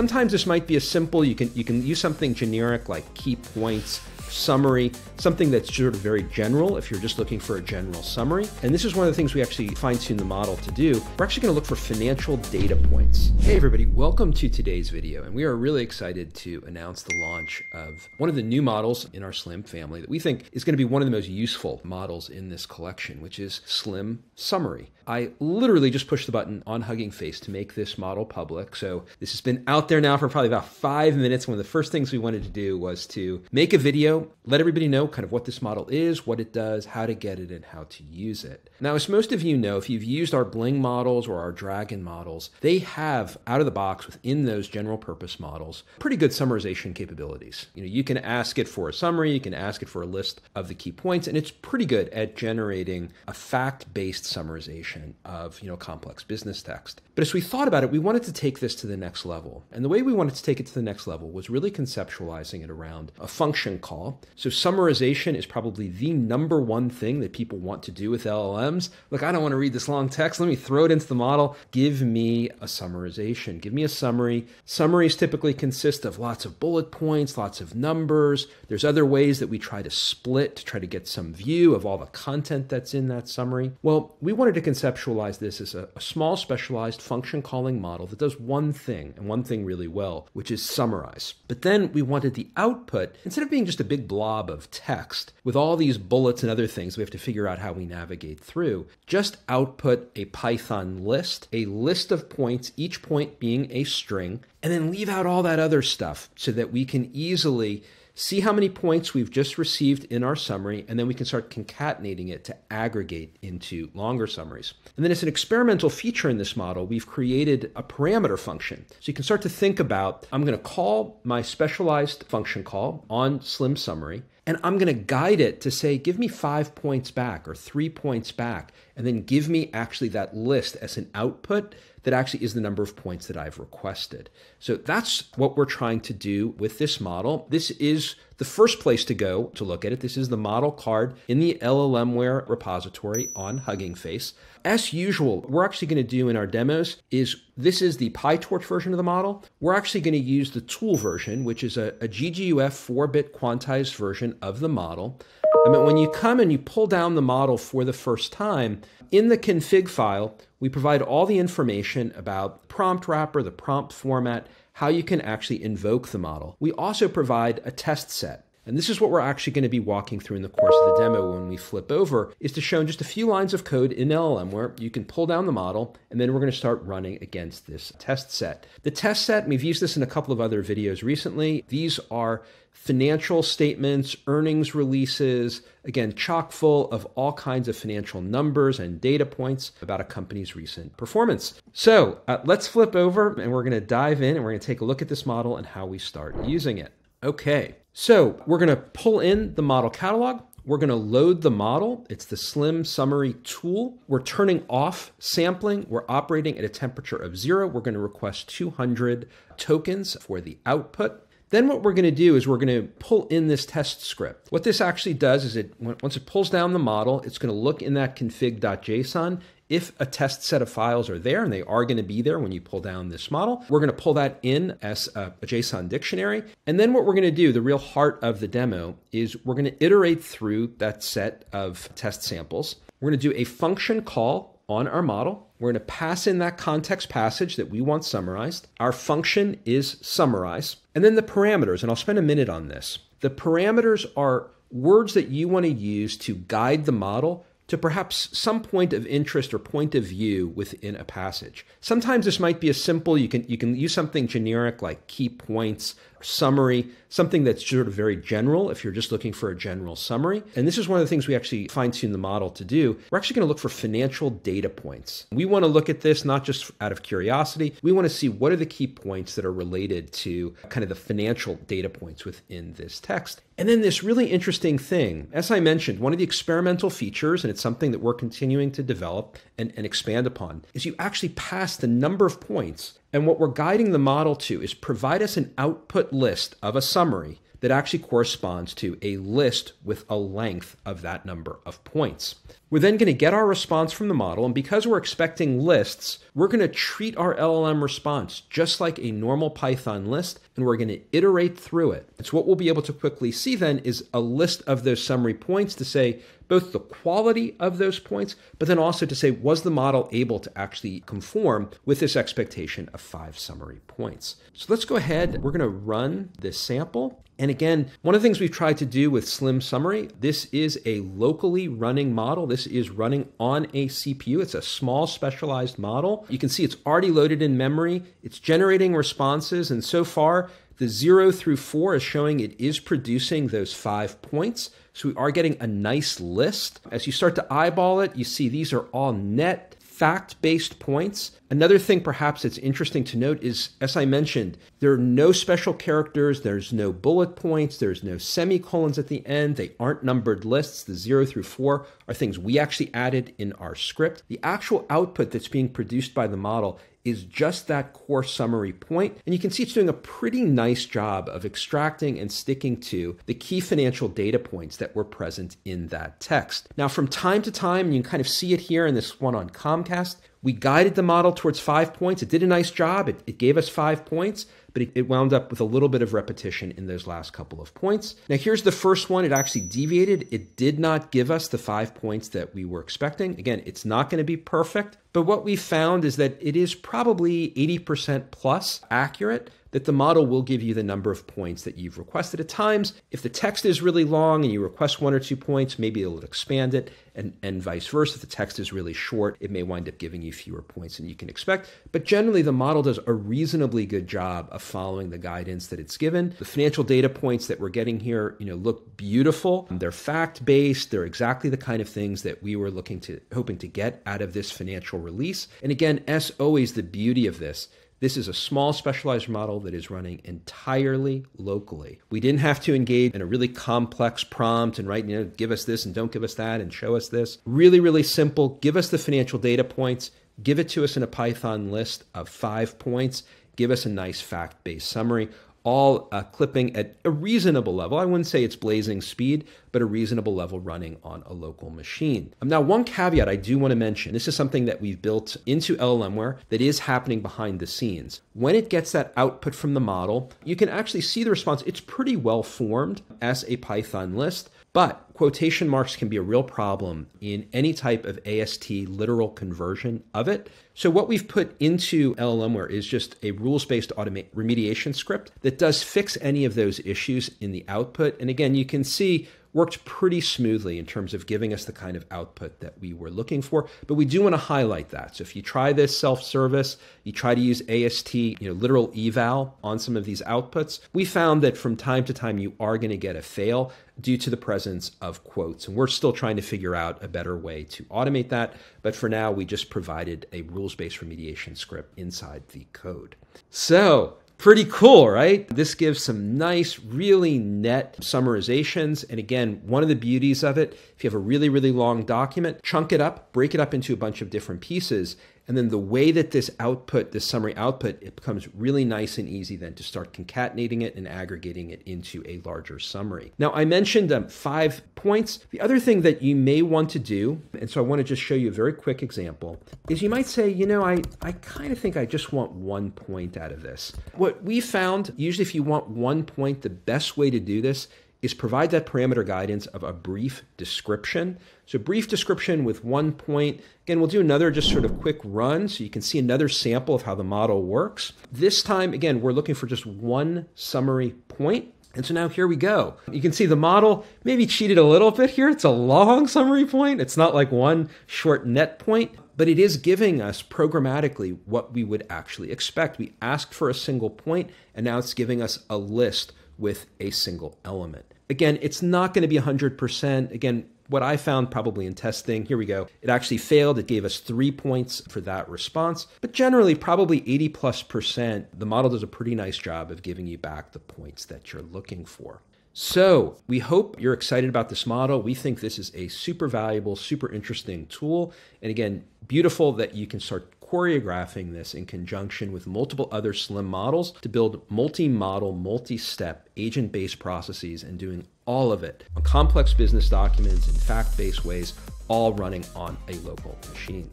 Sometimes this might be as simple, you can, you can use something generic like key points, summary, something that's sort of very general if you're just looking for a general summary. And this is one of the things we actually fine tune the model to do. We're actually going to look for financial data points. Hey, everybody, welcome to today's video. And we are really excited to announce the launch of one of the new models in our Slim family that we think is going to be one of the most useful models in this collection, which is Slim Summary. I literally just pushed the button on Hugging Face to make this model public. So this has been out there now for probably about five minutes. One of the first things we wanted to do was to make a video, let everybody know kind of what this model is, what it does, how to get it, and how to use it. Now, as most of you know, if you've used our Bling models or our Dragon models, they have out of the box within those general purpose models pretty good summarization capabilities. You know, you can ask it for a summary, you can ask it for a list of the key points, and it's pretty good at generating a fact-based summarization of, you know, complex business text. But as we thought about it, we wanted to take this to the next level. And the way we wanted to take it to the next level was really conceptualizing it around a function call. So summarization is probably the number one thing that people want to do with LLMs. Look, I don't want to read this long text. Let me throw it into the model. Give me a summarization. Give me a summary. Summaries typically consist of lots of bullet points, lots of numbers. There's other ways that we try to split to try to get some view of all the content that's in that summary. Well, we wanted to conceptualize this as a, a small specialized function calling model that does one thing and one thing really well, which is summarize. But then we wanted the output, instead of being just a big blob of text with all these bullets and other things we have to figure out how we navigate through, just output a Python list, a list of points, each point being a string, and then leave out all that other stuff so that we can easily see how many points we've just received in our summary, and then we can start concatenating it to aggregate into longer summaries. And then as an experimental feature in this model, we've created a parameter function. So you can start to think about, I'm going to call my specialized function call on Slim Summary, and I'm going to guide it to say, give me five points back or three points back, and then give me actually that list as an output that actually is the number of points that I've requested. So that's what we're trying to do with this model. This is the first place to go to look at it. This is the model card in the LLMware repository on Hugging Face. As usual, we're actually going to do in our demos is this is the PyTorch version of the model. We're actually going to use the tool version, which is a, a GGUF 4-bit quantized version of the model. I mean, when you come and you pull down the model for the first time, in the config file, we provide all the information about prompt wrapper, the prompt format, how you can actually invoke the model. We also provide a test set. And this is what we're actually going to be walking through in the course of the demo when we flip over, is to show just a few lines of code in LLMware you can pull down the model, and then we're going to start running against this test set. The test set, we've used this in a couple of other videos recently. These are financial statements, earnings releases, again, chock full of all kinds of financial numbers and data points about a company's recent performance. So uh, let's flip over and we're going to dive in and we're going to take a look at this model and how we start using it. Okay, so we're going to pull in the model catalog. We're going to load the model. It's the Slim Summary tool. We're turning off sampling. We're operating at a temperature of zero. We're going to request 200 tokens for the output. Then what we're going to do is we're going to pull in this test script. What this actually does is it once it pulls down the model, it's going to look in that config.json if a test set of files are there, and they are going to be there when you pull down this model, we're going to pull that in as a, a JSON dictionary. And then what we're going to do, the real heart of the demo, is we're going to iterate through that set of test samples. We're going to do a function call on our model. We're going to pass in that context passage that we want summarized. Our function is summarize. And then the parameters, and I'll spend a minute on this. The parameters are words that you want to use to guide the model to perhaps some point of interest or point of view within a passage. Sometimes this might be as simple you can you can use something generic like key points summary, something that's sort of very general if you're just looking for a general summary. And this is one of the things we actually fine tune the model to do. We're actually going to look for financial data points. We want to look at this not just out of curiosity, we want to see what are the key points that are related to kind of the financial data points within this text. And then this really interesting thing, as I mentioned, one of the experimental features, and it's something that we're continuing to develop and, and expand upon, is you actually pass the number of points and what we're guiding the model to is provide us an output list of a summary that actually corresponds to a list with a length of that number of points. We're then going to get our response from the model, and because we're expecting lists, we're going to treat our LLM response just like a normal Python list, and we're going to iterate through it. It's what we'll be able to quickly see then is a list of those summary points to say both the quality of those points, but then also to say, was the model able to actually conform with this expectation of five summary points? So let's go ahead. We're going to run this sample. And again, one of the things we've tried to do with Slim Summary, this is a locally running model. This is running on a CPU. It's a small specialized model. You can see it's already loaded in memory. It's generating responses. And so far, the zero through four is showing it is producing those five points. So we are getting a nice list. As you start to eyeball it, you see these are all net fact based points. Another thing, perhaps, that's interesting to note is, as I mentioned, there are no special characters, there's no bullet points, there's no semicolons at the end, they aren't numbered lists. The zero through four are things we actually added in our script. The actual output that's being produced by the model is just that core summary point. And you can see it's doing a pretty nice job of extracting and sticking to the key financial data points that were present in that text. Now, from time to time, you can kind of see it here in this one on Comcast, we guided the model towards five points. It did a nice job. It, it gave us five points, but it, it, wound up with a little bit of repetition in those last couple of points. Now, here's the first one. It actually deviated. It did not give us the five points that we were expecting. Again, it's not going to be perfect, but what we found is that it is probably 80% plus accurate that the model will give you the number of points that you've requested. At times, if the text is really long and you request one or two points, maybe it'll expand it, and, and vice versa. If the text is really short, it may wind up giving you fewer points than you can expect. But generally, the model does a reasonably good job of following the guidance that it's given. The financial data points that we're getting here, you know, look beautiful. They're fact-based. They're exactly the kind of things that we were looking to, hoping to get out of this financial release. And again, as always, the beauty of this this is a small specialized model that is running entirely locally. We didn't have to engage in a really complex prompt and write, you know, give us this and don't give us that and show us this. Really, really simple. Give us the financial data points, give it to us in a Python list of five points, give us a nice fact based summary all uh, clipping at a reasonable level. I wouldn't say it's blazing speed, but a reasonable level running on a local machine. Um, now, one caveat I do want to mention this is something that we've built into LLMware that is happening behind the scenes. When it gets that output from the model, you can actually see the response. It's pretty well formed as a Python list. But quotation marks can be a real problem in any type of AST literal conversion of it. So, what we've put into LLMware is just a rules based remediation script that does fix any of those issues in the output. And again, you can see worked pretty smoothly in terms of giving us the kind of output that we were looking for. But we do want to highlight that. So if you try this self-service, you try to use AST, you know, literal eval on some of these outputs, we found that from time to time you are going to get a fail due to the presence of quotes. And we're still trying to figure out a better way to automate that. But for now, we just provided a rules-based remediation script inside the code. So Pretty cool, right? This gives some nice, really net summarizations. And again, one of the beauties of it, if you have a really, really long document, chunk it up, break it up into a bunch of different pieces, and then the way that this output, this summary output, it becomes really nice and easy then to start concatenating it and aggregating it into a larger summary. Now, I mentioned um, five points. The other thing that you may want to do, and so I want to just show you a very quick example, is you might say, you know, I, I kind of think I just want one point out of this. What we found, usually if you want one point, the best way to do this is provide that parameter guidance of a brief description. So brief description with one point. Again, we'll do another just sort of quick run so you can see another sample of how the model works. This time, again, we're looking for just one summary point. And so now here we go. You can see the model maybe cheated a little bit here. It's a long summary point. It's not like one short net point, but it is giving us programmatically what we would actually expect. We asked for a single point, and now it's giving us a list with a single element. Again, it's not going to be 100%. Again, what I found probably in testing, here we go. It actually failed. It gave us three points for that response. But generally, probably 80 plus percent, the model does a pretty nice job of giving you back the points that you're looking for. So, we hope you're excited about this model. We think this is a super valuable, super interesting tool. And again, beautiful that you can start choreographing this in conjunction with multiple other SLIM models to build multi model, multi step agent based processes and doing all of it on complex business documents in fact based ways all running on a local machine.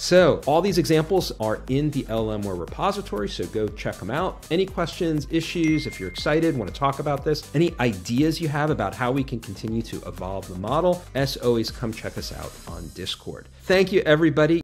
So, all these examples are in the LLMware repository, so go check them out. Any questions, issues, if you're excited, want to talk about this, any ideas you have about how we can continue to evolve the model, as always, come check us out on Discord. Thank you, everybody.